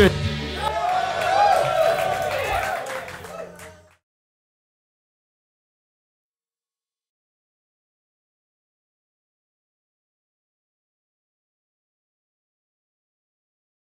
should